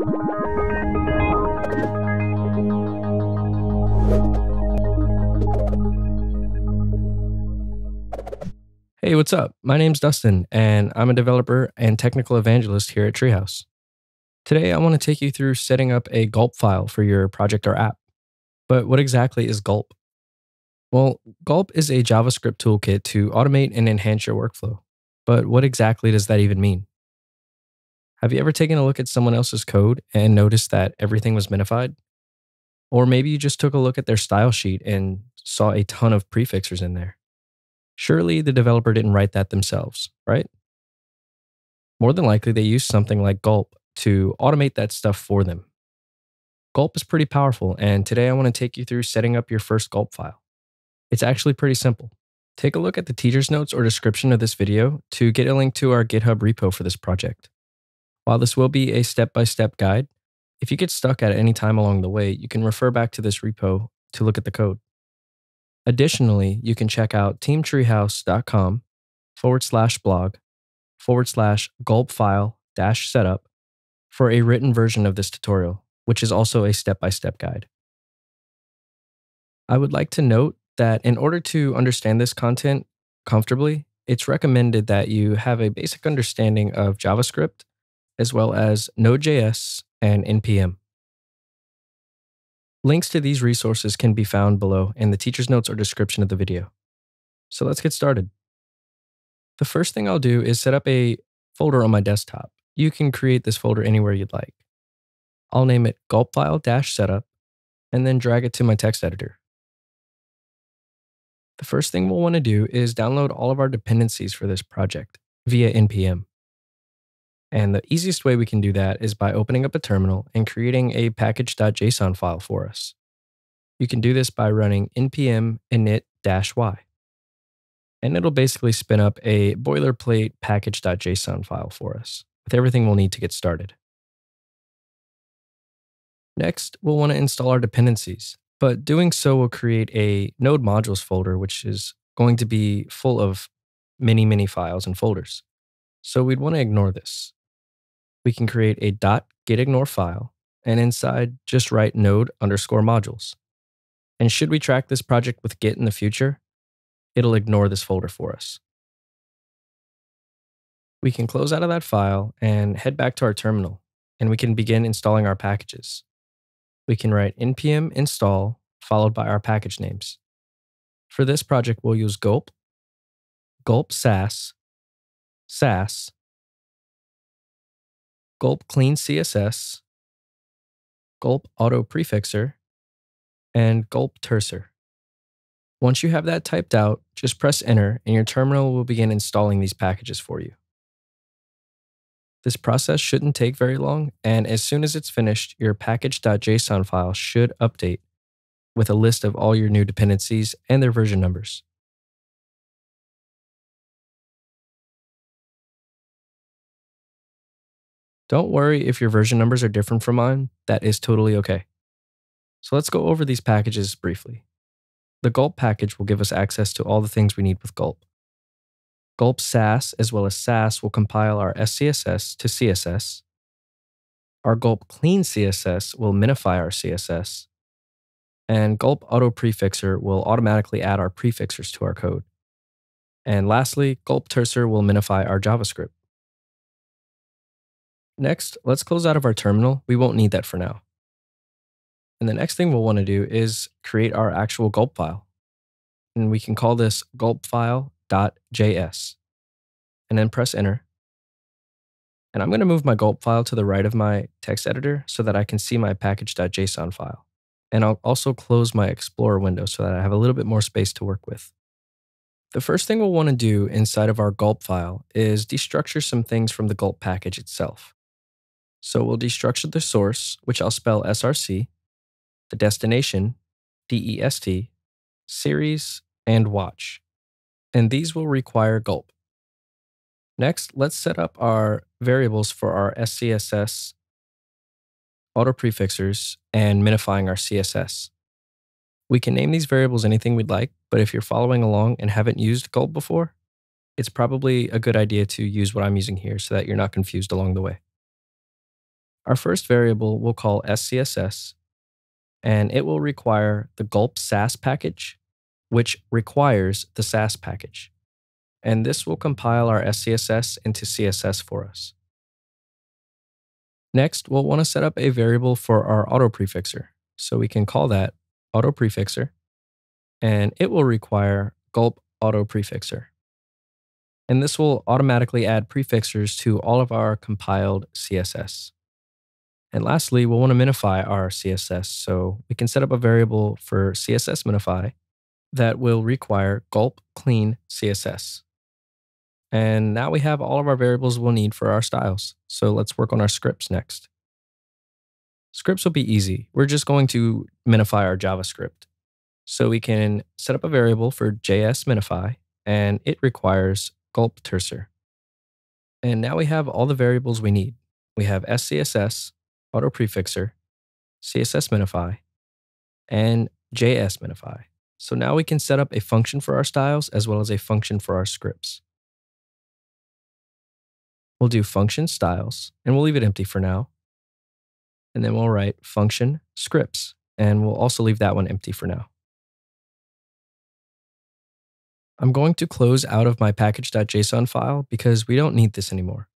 Hey, what's up? My name's Dustin, and I'm a developer and technical evangelist here at Treehouse. Today, I want to take you through setting up a gulp file for your project or app. But what exactly is gulp? Well, gulp is a JavaScript toolkit to automate and enhance your workflow. But what exactly does that even mean? Have you ever taken a look at someone else's code and noticed that everything was minified? Or maybe you just took a look at their style sheet and saw a ton of prefixers in there. Surely the developer didn't write that themselves, right? More than likely, they used something like Gulp to automate that stuff for them. Gulp is pretty powerful, and today I want to take you through setting up your first Gulp file. It's actually pretty simple. Take a look at the teacher's notes or description of this video to get a link to our GitHub repo for this project. While this will be a step by step guide, if you get stuck at any time along the way, you can refer back to this repo to look at the code. Additionally, you can check out teamtreehouse.com forward slash blog forward slash gulp file dash setup for a written version of this tutorial, which is also a step by step guide. I would like to note that in order to understand this content comfortably, it's recommended that you have a basic understanding of JavaScript as well as Node.js and NPM. Links to these resources can be found below in the teacher's notes or description of the video. So let's get started. The first thing I'll do is set up a folder on my desktop. You can create this folder anywhere you'd like. I'll name it gulp file setup and then drag it to my text editor. The first thing we'll want to do is download all of our dependencies for this project via NPM. And the easiest way we can do that is by opening up a terminal and creating a package.json file for us. You can do this by running npm init-y. And it'll basically spin up a boilerplate package.json file for us with everything we'll need to get started. Next, we'll want to install our dependencies, but doing so will create a node modules folder, which is going to be full of many, many files and folders. So we'd want to ignore this we can create a .gitignore file and inside just write node underscore modules. And should we track this project with Git in the future, it'll ignore this folder for us. We can close out of that file and head back to our terminal, and we can begin installing our packages. We can write npm install followed by our package names. For this project, we'll use gulp, gulp sass, sass, gulp clean CSS, gulp auto prefixer, and gulp terser. Once you have that typed out, just press enter and your terminal will begin installing these packages for you. This process shouldn't take very long, and as soon as it's finished, your package.json file should update with a list of all your new dependencies and their version numbers. Don't worry if your version numbers are different from mine, that is totally okay. So let's go over these packages briefly. The Gulp package will give us access to all the things we need with Gulp. Gulp Sass as well as Sass will compile our SCSS to CSS. Our Gulp Clean CSS will minify our CSS. And Gulp Auto Prefixer will automatically add our prefixers to our code. And lastly, Gulp Terser will minify our JavaScript. Next, let's close out of our terminal. We won't need that for now. And the next thing we'll want to do is create our actual gulp file. And we can call this gulpfile.js. And then press enter. And I'm going to move my gulp file to the right of my text editor so that I can see my package.json file. And I'll also close my Explorer window so that I have a little bit more space to work with. The first thing we'll want to do inside of our gulp file is destructure some things from the gulp package itself. So we'll destructure the source, which I'll spell SRC, the destination, DEST, series, and watch. And these will require gulp. Next, let's set up our variables for our SCSS auto prefixers and minifying our CSS. We can name these variables anything we'd like, but if you're following along and haven't used gulp before, it's probably a good idea to use what I'm using here so that you're not confused along the way. Our first variable we'll call SCSS, and it will require the gulp Sass package, which requires the Sass package. And this will compile our SCSS into CSS for us. Next, we'll want to set up a variable for our auto prefixer. So we can call that auto prefixer, and it will require gulp auto prefixer. And this will automatically add prefixers to all of our compiled CSS. And lastly, we'll want to minify our CSS. So we can set up a variable for CSS minify that will require gulp clean CSS. And now we have all of our variables we'll need for our styles. So let's work on our scripts next. Scripts will be easy. We're just going to minify our JavaScript. So we can set up a variable for JS minify, and it requires gulp terser. And now we have all the variables we need. We have SCSS, auto prefixer, CSS minify, and JS minify. So now we can set up a function for our styles as well as a function for our scripts. We'll do function styles, and we'll leave it empty for now. And then we'll write function scripts, and we'll also leave that one empty for now. I'm going to close out of my package.json file because we don't need this anymore.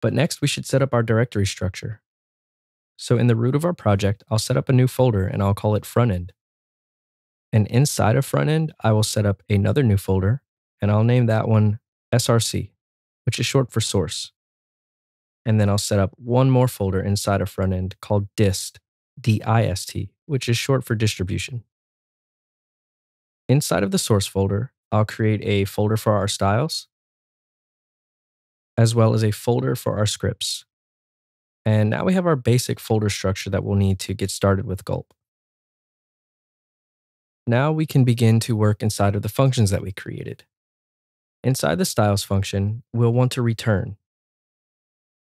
But next, we should set up our directory structure. So in the root of our project, I'll set up a new folder and I'll call it frontend. And inside of frontend, I will set up another new folder and I'll name that one SRC, which is short for source. And then I'll set up one more folder inside of frontend called dist, D-I-S-T, which is short for distribution. Inside of the source folder, I'll create a folder for our styles, as well as a folder for our scripts. And now we have our basic folder structure that we'll need to get started with Gulp. Now we can begin to work inside of the functions that we created. Inside the styles function, we'll want to return.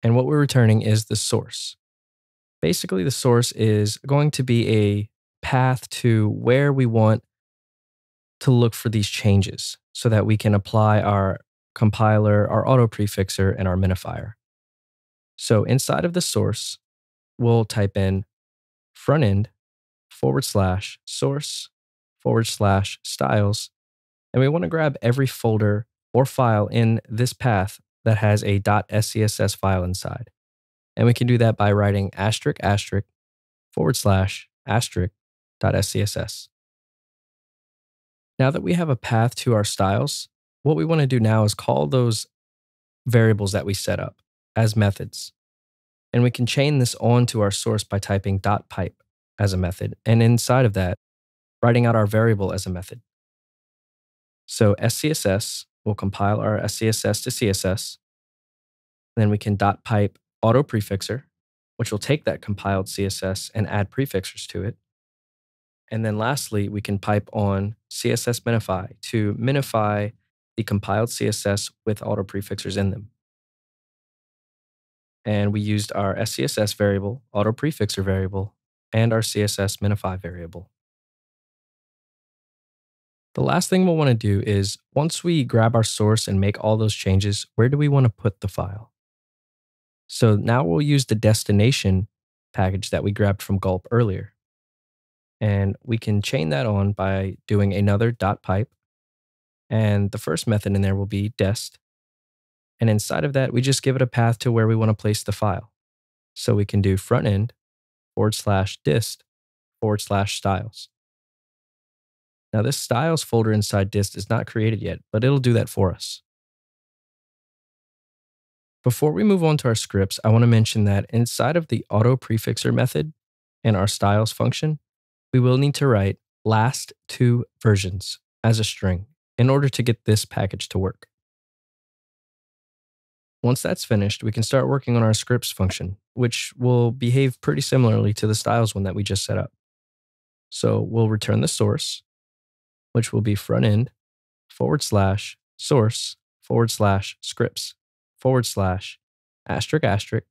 And what we're returning is the source. Basically, the source is going to be a path to where we want to look for these changes so that we can apply our compiler, our auto prefixer, and our minifier. So inside of the source, we'll type in front end forward slash source forward slash styles. And we want to grab every folder or file in this path that has a .scss file inside. And we can do that by writing asterisk asterisk forward slash asterisk .scss. Now that we have a path to our styles, what we want to do now is call those variables that we set up as methods. And we can chain this on to our source by typing dot pipe as a method. And inside of that, writing out our variable as a method. So SCSS will compile our SCSS to CSS. Then we can dot pipe auto prefixer, which will take that compiled CSS and add prefixers to it. And then lastly, we can pipe on CSS minify to minify the compiled CSS with auto prefixers in them. And we used our SCSS variable, auto prefixer variable, and our CSS minify variable. The last thing we'll want to do is once we grab our source and make all those changes, where do we want to put the file? So now we'll use the destination package that we grabbed from Gulp earlier. And we can chain that on by doing another dot pipe. And the first method in there will be dest. And inside of that, we just give it a path to where we want to place the file. So we can do front end forward slash dist forward slash styles. Now, this styles folder inside dist is not created yet, but it'll do that for us. Before we move on to our scripts, I want to mention that inside of the auto prefixer method and our styles function, we will need to write last two versions as a string in order to get this package to work. Once that's finished, we can start working on our scripts function, which will behave pretty similarly to the styles one that we just set up. So we'll return the source, which will be front end forward slash source forward slash scripts forward slash asterisk asterisk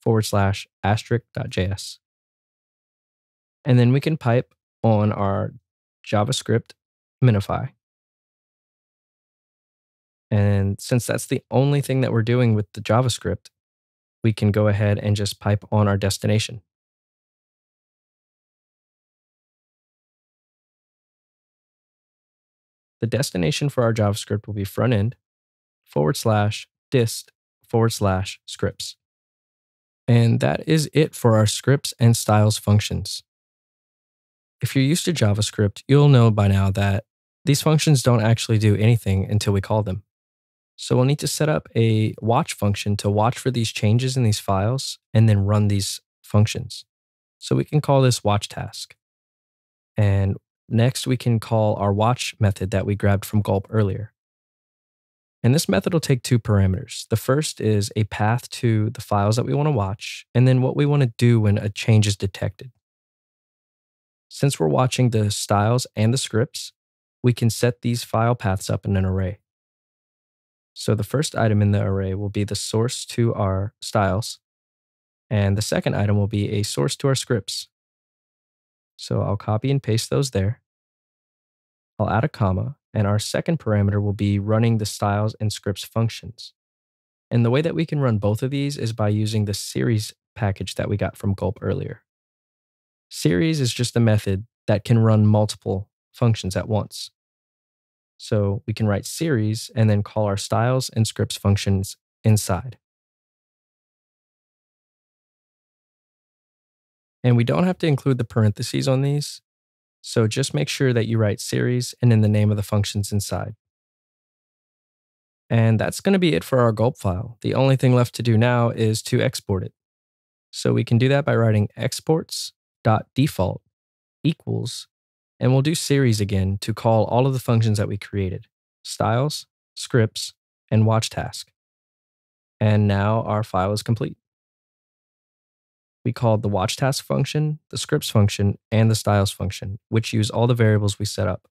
forward slash asterisk.js. And then we can pipe on our JavaScript minify. And since that's the only thing that we're doing with the JavaScript, we can go ahead and just pipe on our destination. The destination for our JavaScript will be front end forward slash dist forward slash scripts. And that is it for our scripts and styles functions. If you're used to JavaScript, you'll know by now that these functions don't actually do anything until we call them. So we'll need to set up a watch function to watch for these changes in these files and then run these functions. So we can call this watch task. And next we can call our watch method that we grabbed from gulp earlier. And this method will take two parameters. The first is a path to the files that we want to watch, and then what we want to do when a change is detected. Since we're watching the styles and the scripts, we can set these file paths up in an array. So the first item in the array will be the source to our styles. And the second item will be a source to our scripts. So I'll copy and paste those there. I'll add a comma, and our second parameter will be running the styles and scripts functions. And the way that we can run both of these is by using the series package that we got from Gulp earlier. Series is just a method that can run multiple functions at once. So we can write series and then call our styles and scripts functions inside. And we don't have to include the parentheses on these. So just make sure that you write series and then the name of the functions inside. And that's going to be it for our gulp file. The only thing left to do now is to export it. So we can do that by writing exports.default equals and we'll do series again to call all of the functions that we created styles, scripts, and watch task. And now our file is complete. We called the watch task function, the scripts function, and the styles function, which use all the variables we set up.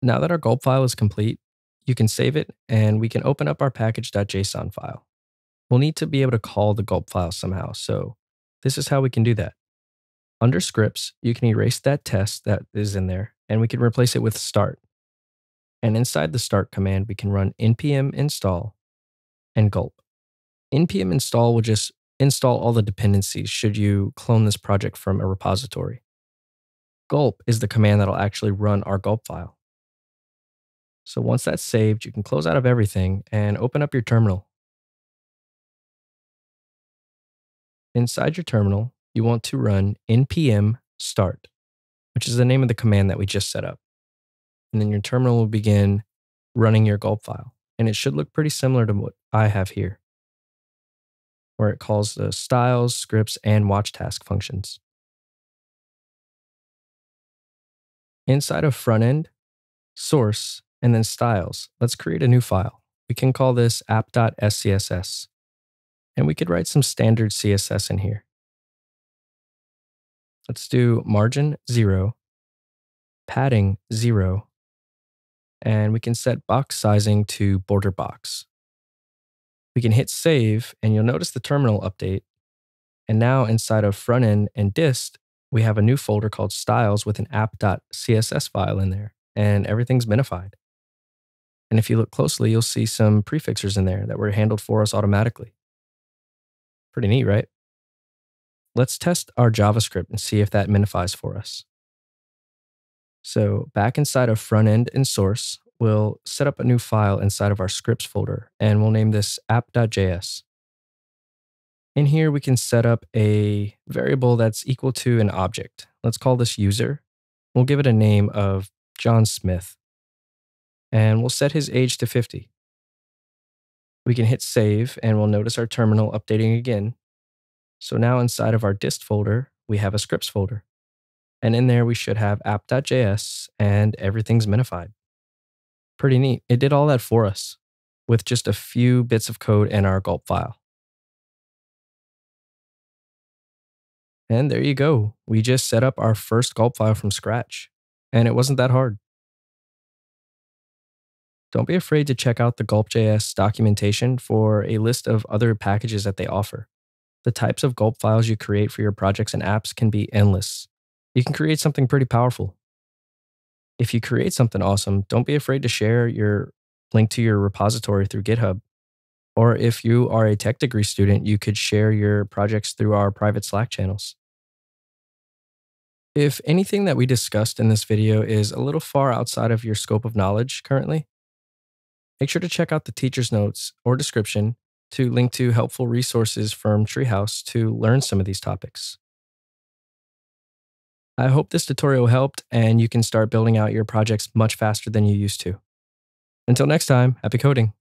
Now that our gulp file is complete, you can save it and we can open up our package.json file. We'll need to be able to call the gulp file somehow, so this is how we can do that. Under scripts, you can erase that test that is in there and we can replace it with start. And inside the start command, we can run npm install and gulp. npm install will just install all the dependencies should you clone this project from a repository. Gulp is the command that'll actually run our gulp file. So once that's saved, you can close out of everything and open up your terminal. Inside your terminal, you want to run npm start, which is the name of the command that we just set up. And then your terminal will begin running your gulp file. And it should look pretty similar to what I have here, where it calls the styles, scripts, and watch task functions. Inside of front end, source, and then styles, let's create a new file. We can call this app.scss. And we could write some standard CSS in here. Let's do margin zero, padding zero, and we can set box sizing to border box. We can hit save and you'll notice the terminal update. And now inside of front end and dist, we have a new folder called styles with an app.css file in there and everything's minified. And if you look closely, you'll see some prefixers in there that were handled for us automatically. Pretty neat, right? Let's test our JavaScript and see if that minifies for us. So back inside of front end and source, we'll set up a new file inside of our scripts folder and we'll name this app.js. In here, we can set up a variable that's equal to an object. Let's call this user. We'll give it a name of John Smith and we'll set his age to 50. We can hit save and we'll notice our terminal updating again so now inside of our dist folder, we have a scripts folder. And in there, we should have app.js and everything's minified. Pretty neat. It did all that for us with just a few bits of code in our gulp file. And there you go. We just set up our first gulp file from scratch. And it wasn't that hard. Don't be afraid to check out the Gulp.js documentation for a list of other packages that they offer. The types of gulp files you create for your projects and apps can be endless. You can create something pretty powerful. If you create something awesome, don't be afraid to share your link to your repository through GitHub. Or if you are a tech degree student, you could share your projects through our private Slack channels. If anything that we discussed in this video is a little far outside of your scope of knowledge currently, make sure to check out the teacher's notes or description to link to helpful resources from Treehouse to learn some of these topics. I hope this tutorial helped and you can start building out your projects much faster than you used to. Until next time, happy coding.